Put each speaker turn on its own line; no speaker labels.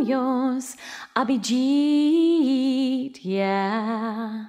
I'm yours. I'll be Jeet, yeah.